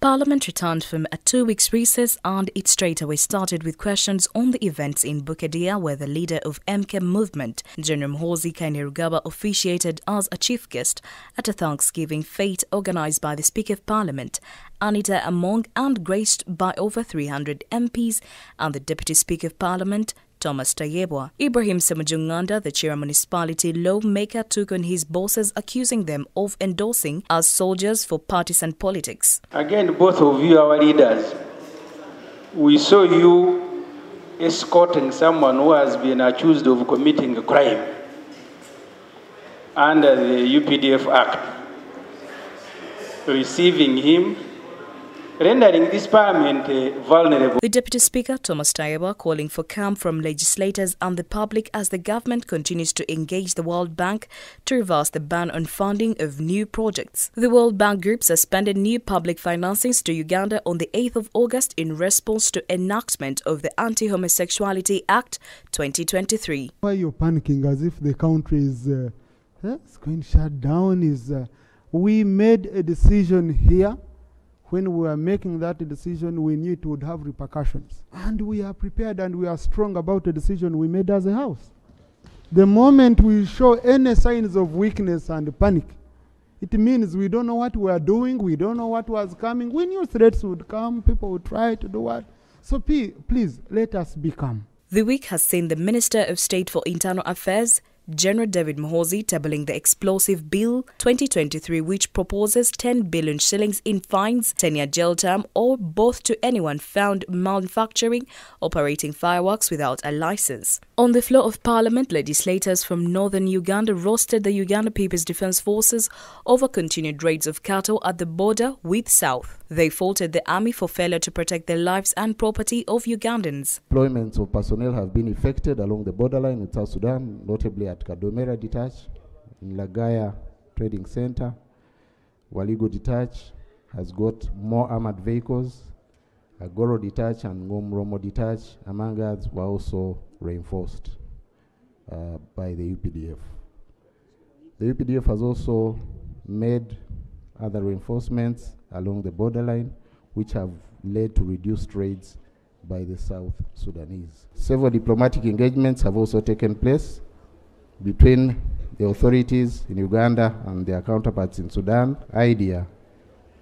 Parliament returned from a two weeks recess and it straight away started with questions on the events in Bukedea where the leader of MK movement, General Muhoozi Kainerugaba, officiated as a chief guest at a Thanksgiving fete organized by the Speaker of Parliament, Anita Among, and graced by over 300 MPs and the Deputy Speaker of Parliament, Thomas Tayebwa. Ibrahim Ssemujju Nganda, the Kira municipality lawmaker, took on his bosses, accusing them of endorsing as soldiers for partisan politics. Again, both of you, our leaders, we saw you escorting someone who has been accused of committing a crime under the UPDF Act, receiving him rendering this parliament uh, vulnerable. The Deputy Speaker, Thomas Tayebwa, calling for calm from legislators and the public as the government continues to engage the World Bank to reverse the ban on funding of new projects. The World Bank Group suspended new public financings to Uganda on the 8th of August in response to enactment of the Anti-Homosexuality Act 2023. Why are you're panicking as if the country is uh, going to shut down? Is uh, we made a decision here when we were making that decision, we knew it would have repercussions. And we are prepared and we are strong about the decision we made as a house. The moment we show any signs of weakness and panic, it means we don't know what we are doing, we don't know what was coming. We knew threats would come, people would try to do what. So please, let us be calm. The week has seen the Minister of State for Internal Affairs, General David Muhoozi tabling the explosive bill 2023 which proposes 10 billion shillings in fines, 10-year jail term or both to anyone found manufacturing operating fireworks without a license. On the floor of parliament, legislators from northern Uganda roasted the Uganda People's Defence Forces over continued raids of cattle at the border with South. They faulted the army for failure to protect the lives and property of Ugandans. Deployments of personnel have been effected along the borderline in South Sudan, notably at Kadomera Detach, in Lagaya Trading Center. Waligo Detach has got more armored vehicles. Agoro Detach and Ngomromo Detach, among others, were also reinforced uh, by the UPDF. The UPDF has also made other reinforcements along the borderline, which have led to reduced raids by the South Sudanese. Several diplomatic engagements have also taken place between the authorities in Uganda and their counterparts in Sudan. Idea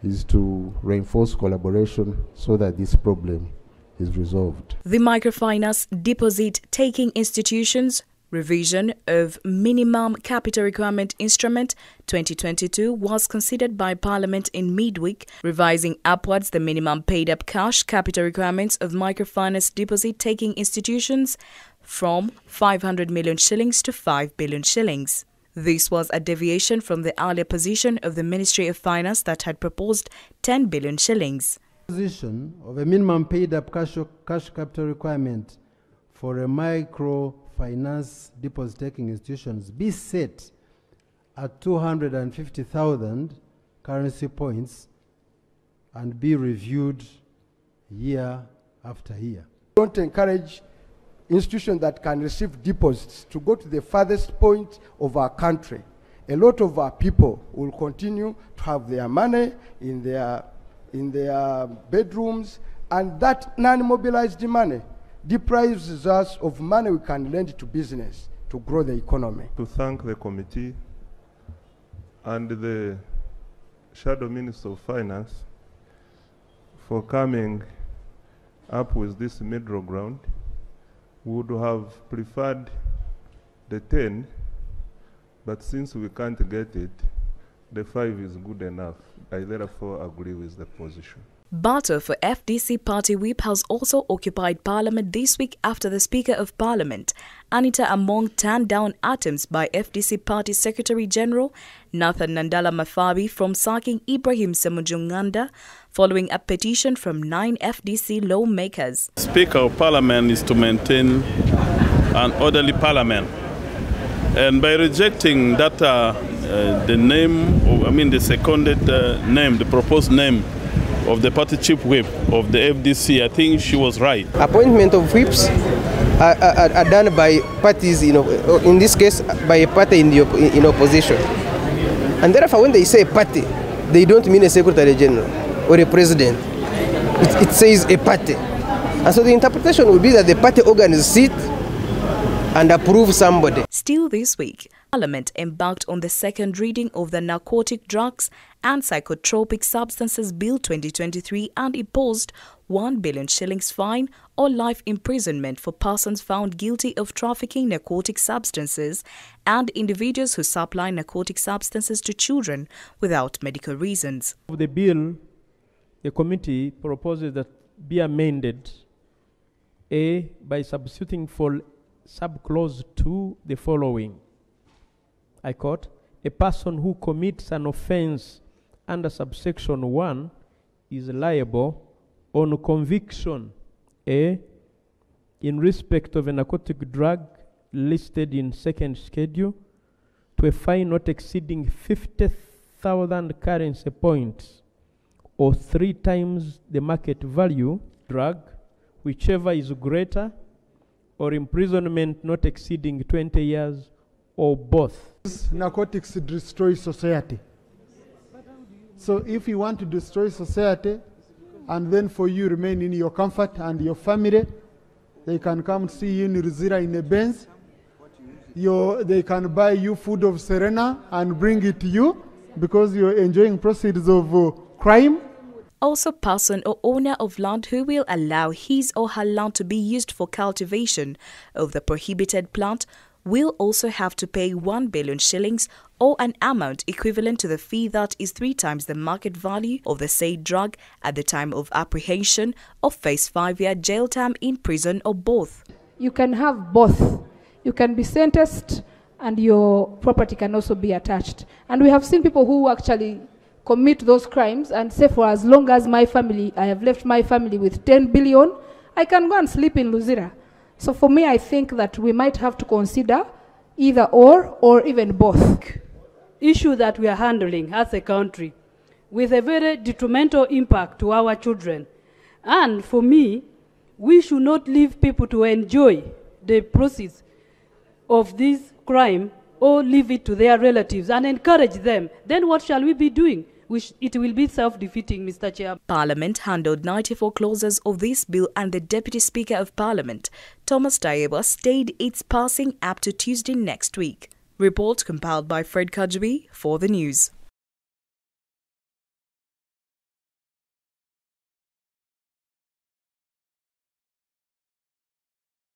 is to reinforce collaboration so that this problem is resolved. The microfinance deposit taking institutions revision of minimum capital requirement instrument 2022 was considered by parliament in midweek revising upwards the minimum paid up cash capital requirements of microfinance deposit taking institutions from 500 million shillings to 5 billion shillings this was a deviation from the earlier position of the Ministry of Finance that had proposed 10 billion shillings. Position of a minimum paid up cash, cash capital requirement for a microfinance deposit taking institutions be set at 250,000 currency points and be reviewed year after year. Don't encourage institutions that can receive deposits to go to the farthest point of our country. A lot of our people will continue to have their money in their, in their bedrooms, and that non-mobilized money deprives us of money we can lend to business to grow the economy. To thank the committee and the Shadow Minister of Finance for coming up with this middle ground would have preferred the 10, but since we can't get it, the 5 is good enough. I therefore agree with the position. Battle for FDC party whip has also occupied Parliament this week after the Speaker of Parliament, Anita Among, turned down atoms by FDC Party Secretary General Nathan Nandala Mafabi from sacking Ibrahim Ssemujju Nganda following a petition from nine FDC lawmakers. Speaker of Parliament is to maintain an orderly Parliament. And by rejecting that, uh, uh, the name, I mean the seconded uh, name, the proposed name of the party chief whip of the FDC, I think she was right. Appointment of whips are, are, are done by parties, you know, in this case, by a party in, the, in opposition. And therefore, when they say party, they don't mean a secretary general. or a president. It, it says a party. And so the interpretation would be that the party organs sit and approve somebody. Still this week, Parliament embarked on the second reading of the Narcotic Drugs and Psychotropic Substances Bill 2023 and imposed 1 billion shillings fine or life imprisonment for persons found guilty of trafficking narcotic substances and individuals who supply narcotic substances to children without medical reasons. The bill, the committee proposes that be amended A by substituting for subclause 2 the following. I quote, a person who commits an offense under subsection 1 is liable on conviction A in respect of a narcotic drug listed in second schedule to a fine not exceeding 50,000 currency points or three times the market value drug whichever is greater or imprisonment not exceeding 20 years or both. Narcotics destroy society. So if you want to destroy society, and then for you remain in your comfort and your family, they can come see you in Luzira in a Benz. Your, they can buy you food of Serena and bring it to you because you're enjoying proceeds of uh, crime. Also, person or owner of land who will allow his or her land to be used for cultivation of the prohibited plant will also have to pay 1 billion shillings or an amount equivalent to the fee that is three times the market value of the said drug at the time of apprehension or face five-year jail term in prison or both. You can have both. You can be sentenced and your property can also be attached. And we have seen people who actually commit those crimes and say for as long as my family, I have left my family with 10 billion, I can go and sleep in Luzira. So for me, I think that we might have to consider either or or even both. Issue that we are handling as a country with a very detrimental impact to our children. And for me, we should not leave people to enjoy the proceeds of this crime or leave it to their relatives and encourage them. Then what shall we be doing? Which it will be self-defeating, Mr. Chair. Parliament handled 94 clauses of this bill and the Deputy Speaker of Parliament, Thomas Tayebwa, stayed its passing up to Tuesday next week. Report compiled by Fred Kajabi for the news.